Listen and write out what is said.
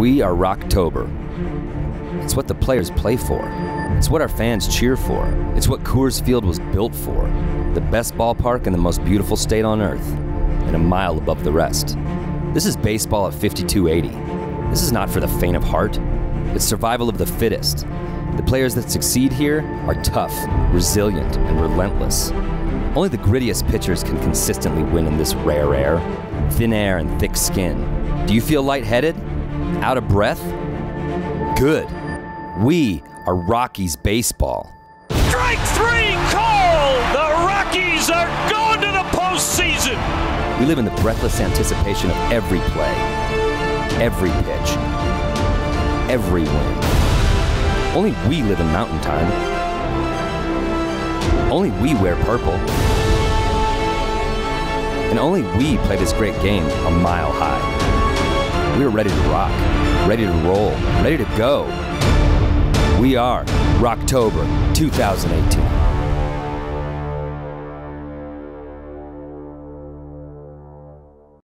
We are Rocktober. It's what the players play for. It's what our fans cheer for. It's what Coors Field was built for. The best ballpark in the most beautiful state on earth, and a mile above the rest. This is baseball at 5280. This is not for the faint of heart. It's survival of the fittest. The players that succeed here are tough, resilient, and relentless. Only the grittiest pitchers can consistently win in this rare air. Thin air and thick skin. Do you feel lightheaded? Out of breath? Good. We are Rockies baseball. Strike three call! The Rockies are going to the postseason! We live in the breathless anticipation of every play, every pitch, every win. Only we live in mountain time. Only we wear purple. And only we play this great game a mile high. We are ready to rock, ready to roll, ready to go. We are Rocktober 2018.